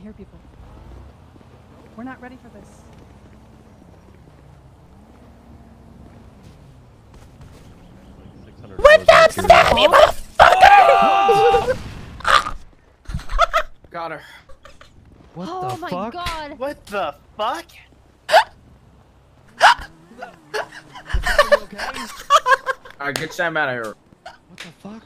hear people. We're not ready for this. What up, Sammy, motherfucker? Got her. What oh the my fuck? god. What the fuck? okay? Alright, get Sam out of here. What the fuck?